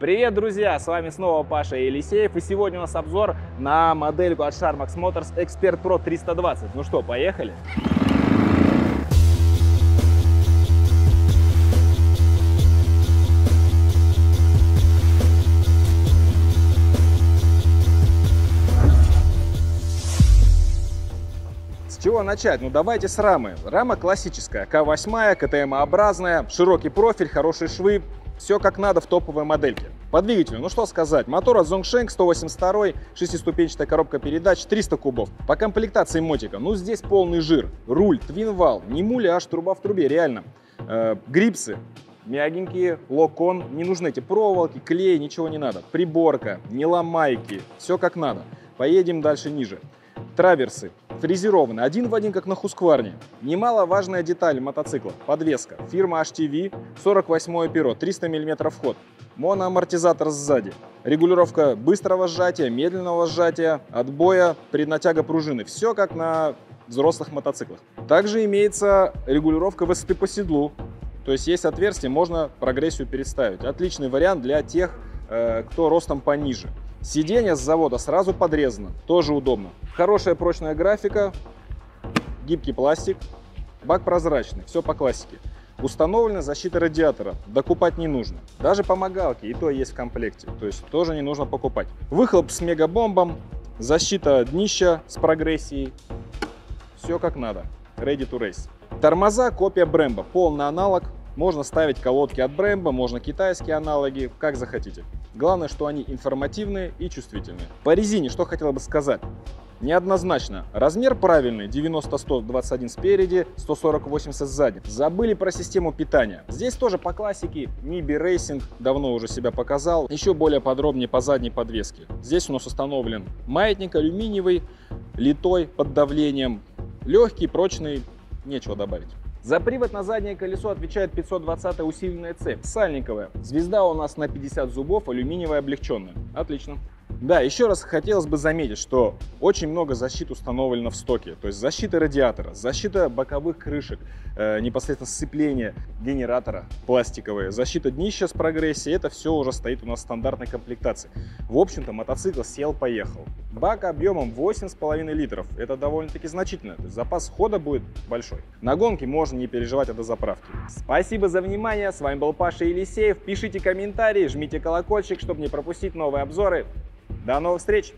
Привет, друзья! С вами снова Паша Елисеев, и сегодня у нас обзор на модельку от Sharmax Motors Expert Pro 320. Ну что, поехали? Чего начать? Ну давайте с рамы. Рама классическая, К8, КТМ-образная, широкий профиль, хорошие швы, все как надо в топовой модельке. По двигателю, ну что сказать, мотор от Zhongsheng 182, шестиступенчатая коробка передач, 300 кубов. По комплектации мотика, ну здесь полный жир, руль, твинвал, не муля, аж труба в трубе, реально. Э, грипсы, мягенькие, локон, не нужны эти проволоки, клей, ничего не надо. Приборка, не ломайки, все как надо. Поедем дальше ниже. Траверсы, фрезерованы, один в один, как на Хускварне. Немаловажная деталь мотоцикла – подвеска. Фирма HTV, 48 перо, 300 мм ход. Моноамортизатор сзади. Регулировка быстрого сжатия, медленного сжатия, отбоя, преднатяга пружины. Все как на взрослых мотоциклах. Также имеется регулировка высоты по седлу. То есть есть отверстие, можно прогрессию переставить. Отличный вариант для тех, э, кто ростом пониже. Сиденье с завода сразу подрезано, тоже удобно. Хорошая прочная графика, гибкий пластик, бак прозрачный, все по классике. Установлена защита радиатора, докупать не нужно. Даже помогалки и то есть в комплекте, то есть тоже не нужно покупать. Выхлоп с мегабомбом, защита днища с прогрессией, все как надо. Ready to race. Тормоза копия Brembo, полный аналог. Можно ставить колодки от Brembo, можно китайские аналоги, как захотите. Главное, что они информативные и чувствительные. По резине, что хотел бы сказать. Неоднозначно. Размер правильный, 90-121 спереди, 140-80 сзади. Забыли про систему питания. Здесь тоже по классике Mibi Racing давно уже себя показал. Еще более подробнее по задней подвеске. Здесь у нас установлен маятник алюминиевый, литой под давлением. Легкий, прочный, нечего добавить. За привод на заднее колесо отвечает 520 усиленная цепь, сальниковая. Звезда у нас на 50 зубов, алюминиевая облегченная. Отлично. Да, еще раз хотелось бы заметить, что очень много защит установлено в стоке. То есть защита радиатора, защита боковых крышек, э, непосредственно сцепление генератора пластиковые, защита днища с прогрессией. Это все уже стоит у нас в стандартной комплектации. В общем-то, мотоцикл сел-поехал. Бак объемом 8,5 литров. Это довольно-таки значительно. То есть запас хода будет большой. На гонке можно не переживать о дозаправке. Спасибо за внимание. С вами был Паша Елисеев. Пишите комментарии, жмите колокольчик, чтобы не пропустить новые обзоры. До новых встреч!